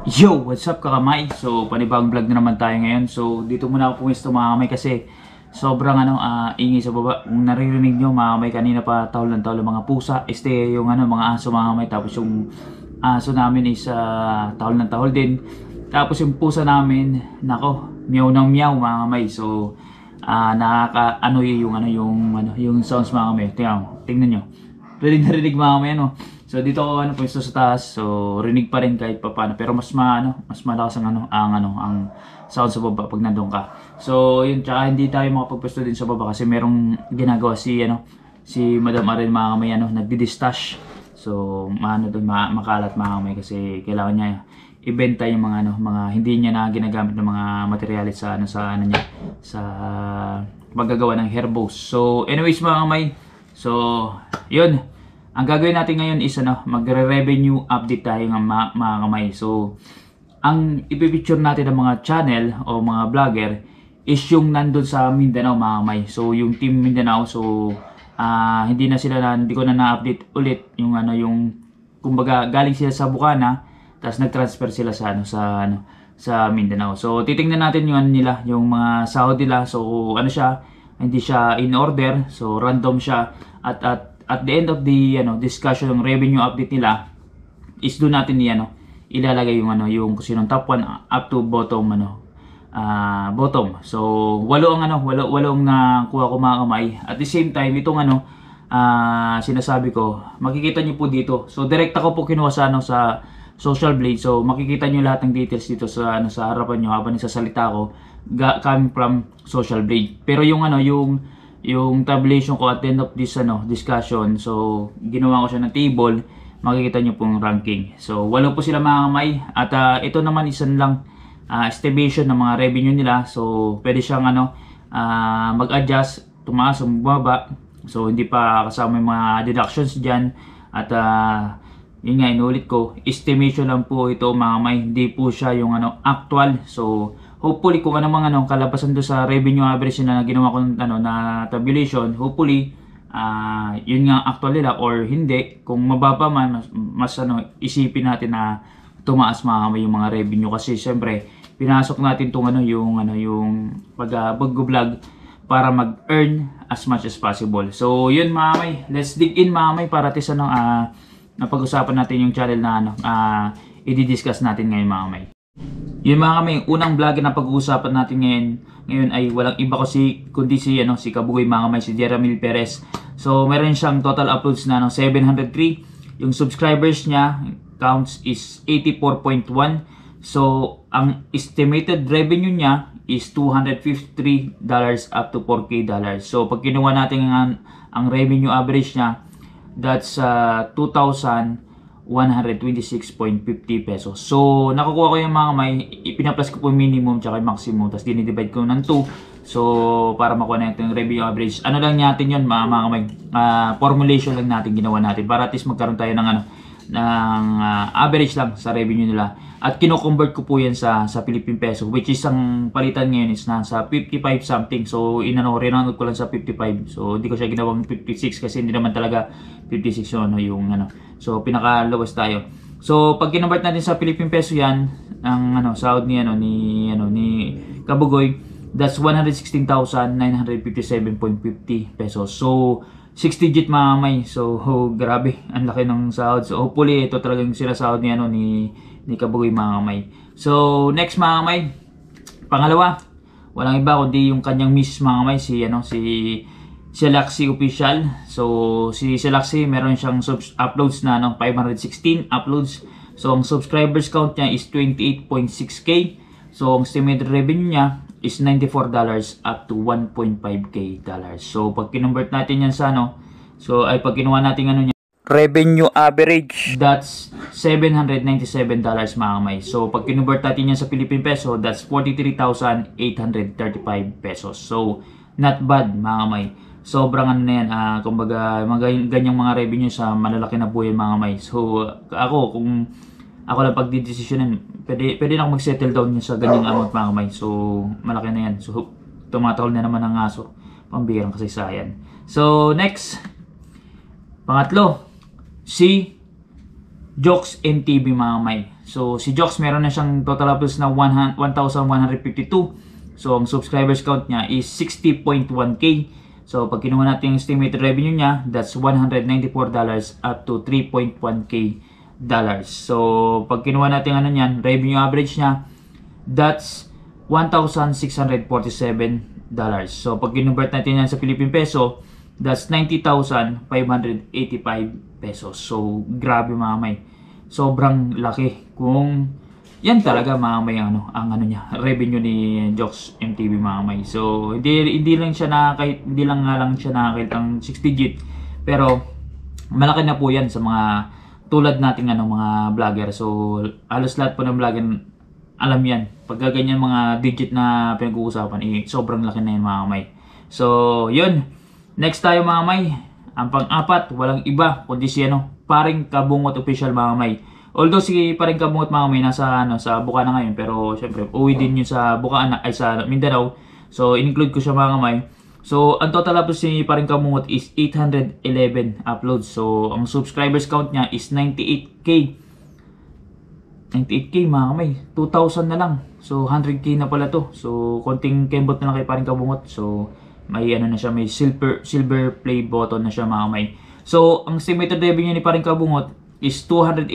Yo! What's up kakamay? So, panibagong vlog na naman tayo ngayon. So, dito muna ako pumisto mga kamay kasi sobrang ano, ah, ingay sa baba. Kung naririnig nyo mga kamay kanina pa tawal ng ng mga pusa. Este yung ano, mga aso mga kamay. Tapos yung aso namin is uh, tawal ng tawal din. Tapos yung pusa namin, nako, meow ng meow mga kamay. So, ah nakaka ano yung ano yung ano yung sounds mga kamay. Tingnan, tingnan nyo. Rinig na rinig mga kamay ano. So dito ako ano pwesto sa taas. So rinig pa rin kahit papaano pero mas ma ano, mas malakas ang ano ang ano ang sound sa baba pag nandoon ka. So yun tsaka hindi tayo makapagpwesto din sa baba kasi merong ginagawa si ano si Madam Aren mga kamay ano nagdi-distash. So maano doon ma makalat mga kamay kasi kailangan niya ibenta yung mga ano mga hindi niya na ginagamit ng mga materyales sa ano sa ano niya sa paggagawa ng hair bows. So anyways mga kamay, so yun ang gagawin natin ngayon is ano, magre-revenue update tayo ng mga, mga kamay. So, ang ipipicture natin ng mga channel o mga vlogger is yung nandun sa Mindanao mga kamay. So, yung team Mindanao, so ah hindi na sila na, hindi ko na na-update ulit yung ano yung kumbaga galing sila sa Bukana tapos nag-transfer sila sa ano sa ano sa Mindanao. So titingnan natin yung ano nila, yung mga sahod nila. So ano siya, hindi siya in order, so random siya at at at the end of the ano discussion ng revenue update nila is doon natin ni ano ilalagay yung ano yung kung top 1 up to bottom ano uh, bottom. So walo ang ano walo walo ang nakuha ko mga kamay. At the same time itong ano uh, sinasabi ko makikita niyo po dito. So direct ako po kinuha sa ano sa social blade. So makikita niyo lahat ng details dito sa ano sa harapan niyo habang nagsasalita ako coming from social blade. Pero yung ano yung yung tabulation ko at the end of this ano, discussion. So, ginawa ko siya ng table. Makikita nyo pong ranking. So, walo po sila mga kamay. At uh, ito naman isan lang uh, estimation ng mga revenue nila. So, pwede siyang ano, uh, mag-adjust, tumaas o bumaba. So, hindi pa kasama yung mga deductions dyan. At uh, yun nga, inulit ko, estimation lang po ito mga kamay. Hindi po siya yung ano, actual. So, hopefully kung ano mga ano, kalabasan do sa revenue average na ginawa ko ano, na tabulation, hopefully uh, yun nga actual nila or hindi. Kung mababa man, mas, mas ano, isipin natin na tumaas mga yung mga revenue kasi syempre pinasok natin tong ano yung ano yung pag uh, vlog para mag-earn as much as possible. So yun mga may, let's dig in mga may para tis ano uh, napag-usapan natin yung channel na ano uh, i-discuss natin ngayon mga may. Yun mga kami, unang vlog na pag-uusapan natin ngayon, ngayon ay walang iba ko si, kundi si, ano, si Kabugoy mga kamay, si Jeremy Perez. So, meron siyang total uploads na no, 703. Yung subscribers niya, counts is 84.1. So, ang estimated revenue niya is $253 up to 4K dollars. So, pag kinuha natin ang, ang revenue average niya, that's uh, 2,000 126.50 pesos. So, nakukuha ko yung mga may, ipinaplus ko po minimum tsaka yung maximum, tapos dinidivide ko ng 2. So, para makuha natin yung revenue average. Ano lang natin yun, mga, mga may, uh, formulation lang natin ginawa natin para at least magkaroon tayo ng ano, ng uh, average lang sa revenue nila. At kino-convert ko po yan sa sa Philippine peso which is ang palitan ngayon is nasa 55 something. So inano renounod ko lang sa 55. So hindi ko siya ginawang 56 kasi hindi naman talaga 56 yun, ano, yung ano. So pinaka-lowest tayo. So pag kinonvert natin sa Philippine peso yan, ang ano sahod ni ano ni ano ni Kabugoy, that's 116,957.50 pesos. So 6 digit mga may. So, oh, grabe. Ang laki ng sahod. So, hopefully, ito talagang sinasahod ni, ano, ni, ni Kabugoy mga may. So, next mga may. Pangalawa, walang iba kundi yung kanyang miss mga may. Si, ano, si, si Laxi Official. So, si Selaxi, meron siyang subs uploads na, ano, 516 uploads. So, ang subscribers count niya is 28.6k. So, ang estimated revenue niya is $94 up to 1.5k dollars. So pag kinonvert natin yan sa ano, so ay pag kinuha natin ano niya, revenue average, that's $797 mga kamay. So pag kinonvert natin yan sa Philippine peso, that's 43,835 pesos. So not bad mga kamay. Sobrang ano na yan, uh, kumbaga mga ganyang mga revenue sa malalaki na buhay mga kamay. So ako kung ako lang pagdidesisyonan, pwede, pwede na ako mag-settle down sa ganyang amount mga kamay. So, malaki na yan. So, tumatahol na naman ang aso. Pambirang kasaysayan. So, next. Pangatlo, si Jokes MTV mga kamay. So si Jokes meron na siyang total uploads na 100 1,152. So ang subscribers count niya is 60.1k. So pag kinuha natin yung estimated revenue niya, that's $194 up to 3.1k dollars. So pag kinuha natin ano niyan, revenue average niya, that's $1,647 dollars. So pag kinonvert natin yan sa Philippine peso, that's 90,585 pesos. So grabe mga may. Sobrang laki. Kung yan talaga mga may ano, ang ano niya, revenue ni Jokes MTV mga may. So hindi hindi lang siya nakakahit, hindi lang nga lang siya nakakahit ang 6 digit. Pero malaki na po yan sa mga tulad nating ano mga vlogger. So halos lahat po ng vlogger alam yan. Pag ganyan mga digit na pinag-uusapan, eh, sobrang laki na yun mga kamay. So, yun. Next tayo mga kamay. Ang pang-apat, walang iba, kundi si ano, paring kabungot official mga kamay. Although si paring kabungot mga kamay nasa ano, sa Bukana ngayon, pero syempre, uwi din yun sa Bukana, ay sa Mindanao. So, include ko siya mga kamay. So, ang total uploads ni paring kabungot is 811 uploads. So, ang subscribers count niya is 98k. 98k mga kamay. 2,000 na lang. So 100k na pala to. So konting kembot na lang kay paring kabungot. So may ano na siya, may silver silver play button na siya mga kamay. So ang estimated revenue ni paring kabungot is $287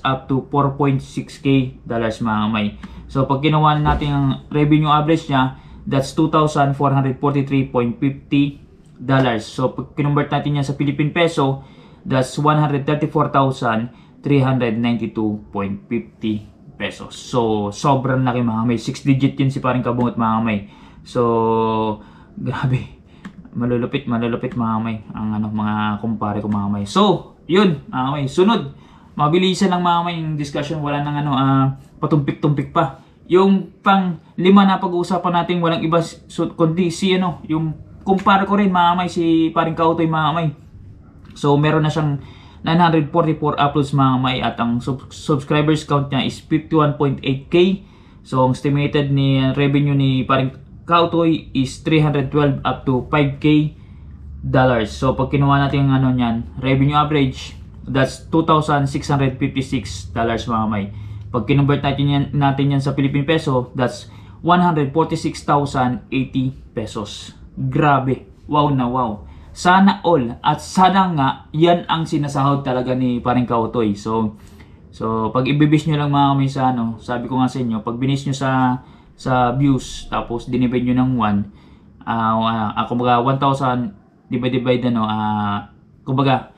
up to 4.6k dollars mga kamay. So pag ginawa natin ang revenue average niya, that's 2,443.50 dollars. So pag kinonvert natin yan sa Philippine peso, that's 134,000 392.50 pesos. So, sobrang laki mga may. 6 digit yun si paring kabungot mga may. So, grabe. Malulupit, malulupit mga may. Ang ano, mga kumpare ko mga may. So, yun mga may. Sunod. Mabilisan lang mga may yung discussion. Wala nang ano, uh, patumpik-tumpik pa. Yung pang lima na pag-uusapan natin, walang iba so, kundi si ano, yung kumpare ko rin mga may, si paring kautoy mga may. So, meron na siyang 944 uploads mga may at ang sub- subscribers count niya is 51.8k. So ang estimated ni uh, revenue ni paring Kautoy is 312 up to 5k dollars. So pag kinuha natin ang ano niyan, revenue average, that's 2,656 dollars mga may. Pag kinonvert natin yan, natin yan sa Philippine peso, that's 146,080 pesos. Grabe. Wow na wow. Sana all at sana nga yan ang sinasahod talaga ni paring Kautoy. So so pag ibibis niyo lang mga kami sa ano, sabi ko nga sa inyo, pag binis niyo sa sa views tapos dinivide niyo ng 1 uh, uh, kumbaga 1,000 divide divide ano uh, kumbaga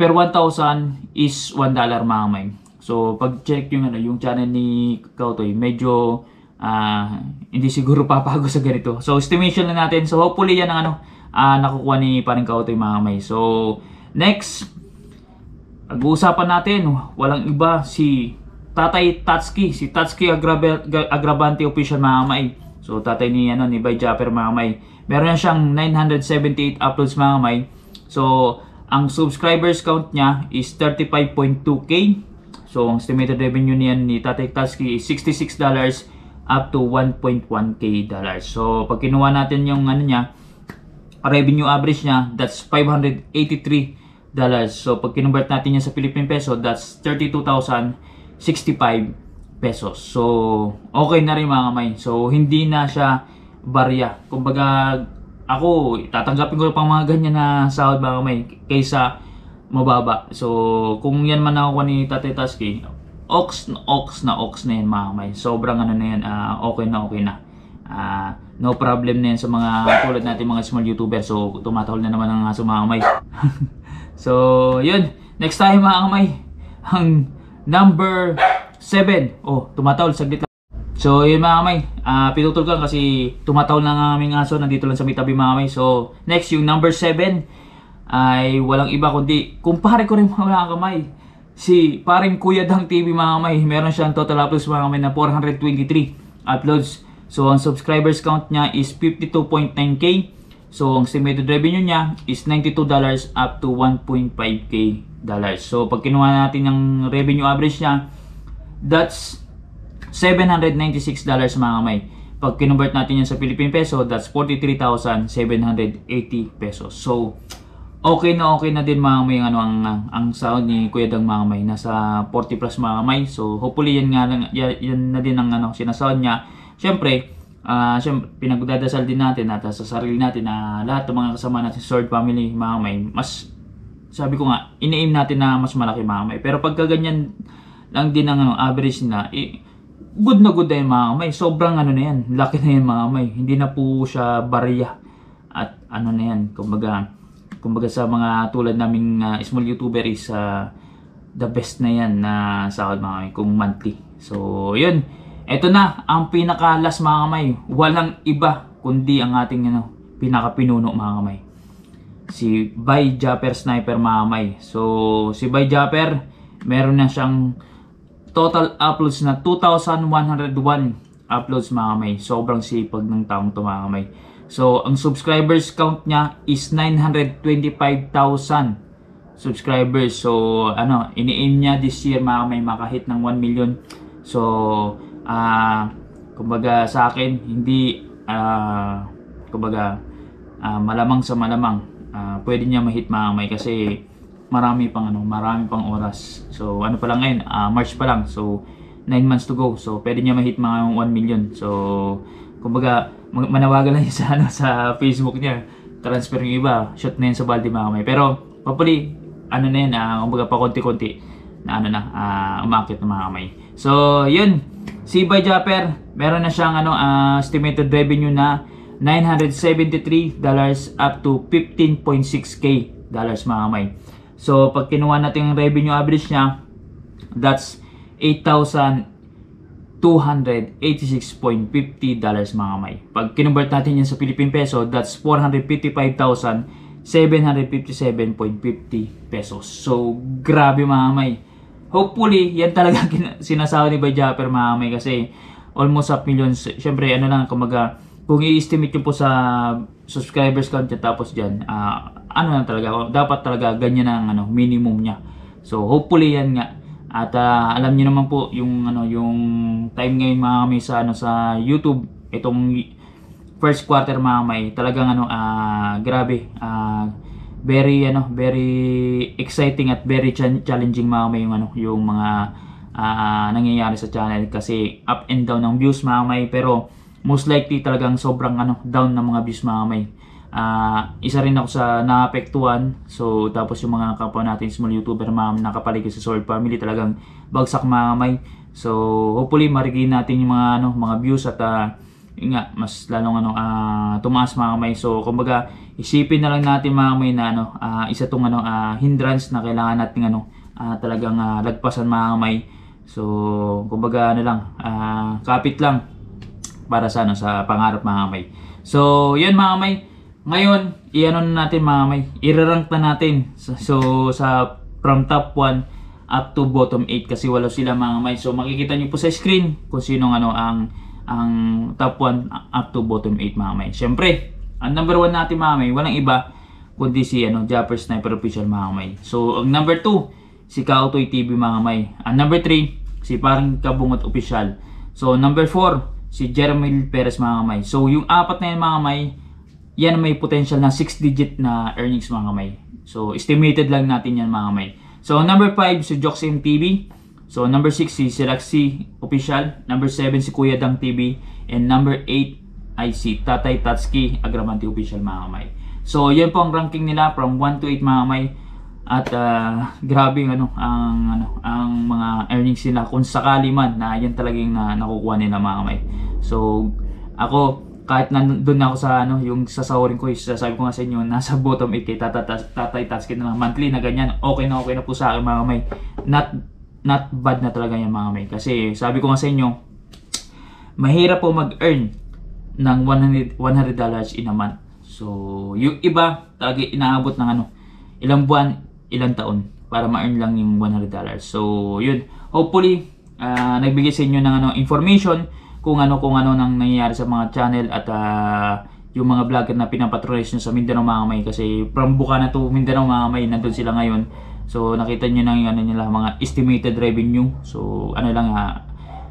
per 1,000 is 1 dollar mga kamay. So pag check yung ano yung channel ni Kautoy, medyo uh, hindi siguro papago sa ganito. So estimation lang natin. So hopefully yan ang ano uh, nakukuha ni paring Kautoy mga kamay. So, next, pag-uusapan natin, walang iba si Tatay Tatsuki, si Tatsuki Agrab Agravante official mga kamay. So, tatay ni, ano, ni Bay Japper mga kamay. Meron na siyang 978 uploads mga kamay. So, ang subscribers count niya is 35.2k. So, ang estimated revenue niyan ni Tatay Tatsuki is $66 up to 1.1k dollars. So, pag kinuha natin yung ano niya, revenue average niya, that's 583 dollars. So, pag kinonvert natin yan sa Philippine peso, that's 32,065 pesos. So, okay na rin mga kamay. So, hindi na siya barya. Kumbaga, ako, tatanggapin ko pang mga ganyan na sahod mga kamay kaysa mababa. So, kung yan man ako ni Tate Taski, ox na ox na ox na yan mga kamay. Sobrang ano na yan, uh, okay na okay na. Uh, no problem na yan sa mga tulad natin mga small YouTuber. So, tumatahol na naman ang aso mga kamay. so, yun. Next time mga kamay. Ang number 7. Oh, tumatahol. Saglit lang. So, yun mga kamay. Uh, pinutol ko kasi tumatahol na ang aming aso. Nandito lang sa may tabi mga kamay. So, next yung number 7 ay walang iba kundi kumpare ko rin mga kamay. Si paring Kuya Dang TV mga kamay. Meron siyang total uploads mga kamay na 423 uploads So, ang subscribers count niya is 52.9k. So, ang estimated revenue niya is $92 up to 1.5k dollars. So, pag kinuha natin yung revenue average niya, that's $796 mga kamay. Pag kinonvert natin yan sa Philippine peso, that's 43,780 pesos. So, okay na okay na din mga may ano ang ang, sound ni Kuya Dang mga may nasa 40 plus mga may so hopefully yan nga yan, yan na din ang ano sinasound niya. Syempre uh, syempre pinagdadasal din natin at sa sarili natin na lahat ng mga kasama natin Sword Family mga may mas sabi ko nga ini-aim natin na mas malaki mga may pero pagka ganyan lang din ang ano, average na eh, good na good na yung mga may sobrang ano na yan laki na yan mga may hindi na po siya barya at ano na yan kumbaga kumbaga sa mga tulad naming uh, small YouTuber is uh, the best na yan na sahod mga kamay kung monthly. So, yun. Ito na, ang pinaka last mga kamay. Walang iba kundi ang ating ano, pinaka pinuno mga kamay. Si Bay Japper Sniper mga kamay. So, si Bay Japper, meron na siyang total uploads na 2,101 uploads mga kamay. Sobrang sipag ng taong to mga kamay. So, ang subscribers count niya is 925,000 subscribers. So, ano, ini-aim niya this year mga may makahit ng 1 million. So, ah, uh, kumbaga sa akin, hindi, ah, uh, kumbaga, uh, malamang sa malamang, uh, pwede niya mahit mga may kasi marami pang ano, marami pang oras. So, ano pa lang ngayon, uh, March pa lang. So, 9 months to go. So, pwede niya mahit mga 1 million. So, kumbaga, manawagan lang sa, ano, sa Facebook niya. Transfer yung iba, shot na yun sa balde mga kamay. Pero, papali, ano na yun, uh, kumbaga pa konti-konti na ano na, uh, umakit na mga kamay. So, yun. Si Bay Japper, meron na siyang ano, uh, estimated revenue na 973 dollars up to 15.6k dollars mga kamay. So, pag kinuha natin yung revenue average niya, that's 8,000 286.50 dollars mga kamay. Pag kinonvert natin yan sa Philippine peso, that's 455,757.50 pesos. So, grabe mga kamay. Hopefully, yan talaga sinasawa ni Bay Japper mga kamay kasi almost a million. Siyempre, ano lang, kumaga, kung i-estimate nyo po sa subscribers count niya tapos dyan, uh, ano lang talaga, dapat talaga ganyan ang ano, minimum niya. So, hopefully yan nga, at uh, alam niyo naman po yung ano yung time ngayon mga kami sa ano sa YouTube itong first quarter mga may talagang ano uh, grabe uh, very ano very exciting at very ch- challenging mga may yung ano yung mga uh, nangyayari sa channel. Kasi up and down ng views mga may pero most likely talagang sobrang ano down ng mga views mga may Uh, isa rin ako sa naapektuhan. So, tapos yung mga kapwa natin small YouTuber mga nakapaligid sa Sword Family talagang bagsak mamay. So, hopefully marigin natin yung mga ano, mga views at uh, nga, mas lalong ano, uh, tumaas mga may. So, kumbaga, isipin na lang natin mga may na ano, uh, isa tong ano, uh, hindrance na kailangan natin ano, uh, talagang uh, lagpasan mga may. So, kumbaga ano lang, uh, kapit lang para sa ano, sa pangarap mga may. So, yun mga may, ngayon, iano na natin mga may, irarank na natin. So, sa from top 1 up to bottom 8 kasi wala sila mga may. So makikita niyo po sa screen kung sino ano ang ang top 1 up to bottom 8 mga may. Syempre, ang number 1 natin mga may, walang iba kundi si ano, Japper Sniper Official mga may. So ang number 2, si Kautoy TV mga may. Ang number 3, si Parang Kabungot Official. So number 4, si Jeremy Perez mga may. So yung apat na yan mga may, yan may potential na 6 digit na earnings mga kamay. So, estimated lang natin yan mga kamay. So, number 5 si Joxim TV. So, number 6 si Silaxi Official. Number 7 si Kuya Dang TV. And number 8 ay si Tatay Tatski Agramanti Official mga kamay. So, yan po ang ranking nila from 1 to 8 mga kamay. At uh, grabe ano ang ano ang mga earnings nila kung sakali man na yan talagang na nakukuha nila mga kamay. So, ako kahit nandun na ako sa ano, yung sasawarin ko, is, sabi ko nga sa inyo, nasa bottom 8 kay tatay taskin na lang monthly na ganyan, okay na okay na po sa akin mga may. Not, not bad na talaga yan mga may. Kasi sabi ko nga sa inyo, mahirap po mag-earn ng 100, 100 dollars in a month. So, yung iba, talaga inaabot ng ano, ilang buwan, ilang taon para ma-earn lang yung 100 dollars. So, yun. Hopefully, uh, nagbigay sa inyo ng ano, information kung ano kung ano nang nangyayari sa mga channel at uh, yung mga vlogger na pinapatronize nyo sa Mindanao mga kamay. Kasi from Bukana to Mindanao mga kamay nandun sila ngayon. So nakita nyo na yung ano nila mga estimated revenue. So ano lang ha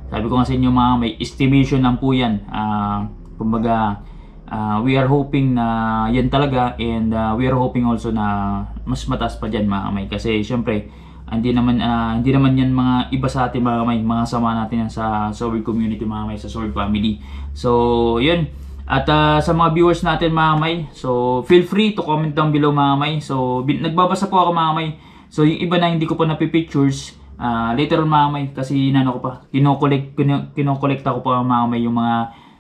sabi ko nga sa inyo mga may estimation lang po yan. Uh, kumbaga Ah, we are hoping na yan talaga and ah, we are hoping also na mas mataas pa dyan mga kamay. Kasi syempre hindi naman ah, hindi naman yan mga iba sa atin mga kamay mga sama natin yan sa Sword community mga kamay sa Sword family. So yun. At ah, sa mga viewers natin mga kamay so feel free to comment down below mga kamay so nagbabasa po ako mga kamay so yung iba na hindi ko pa napipictures ah later on mga kamay kasi inano ko pa kinokollect kino- kinokolekta ko pa mga kamay yung mga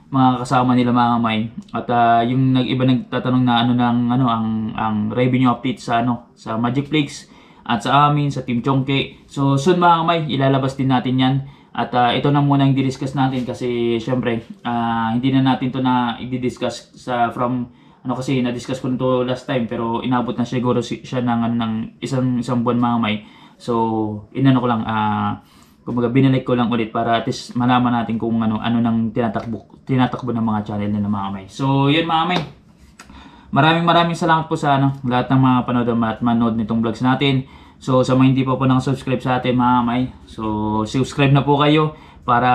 mga kasama nila mga kamay at ah, yung nag-iba nagtatanong na ano ng ano ang ang revenue update sa ano sa Magic Flakes at sa amin sa Team Chongke. So soon mga kamay ilalabas din natin 'yan. At ah, ito na muna yung di-discuss natin kasi syempre ah, hindi na natin to na i-discuss sa from ano kasi na-discuss ko nito last time pero inabot na siguro si- siya ng ano ng isang isang buwan mga kamay. So inano ko lang ah kumbaga binalik ko lang ulit para at least malaman natin kung ano ano nang tinatakbo tinatakbo ng mga channel nila mga kamay. So yun mga kamay. Maraming maraming salamat po sa ano, lahat ng mga panood at manood nitong vlogs natin. So sa mga hindi pa po nang subscribe sa atin mga kamay, so subscribe na po kayo para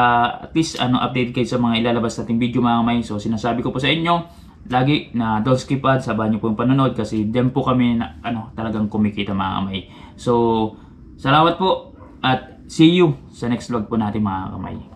at least ano update kayo sa mga ilalabas nating video mga kamay. So sinasabi ko po sa inyo, lagi na don't skip ads, sabahan niyo po yung panonood kasi dem po kami na, ano, talagang kumikita mga kamay. So salamat po at see you sa next vlog po natin mga kamay.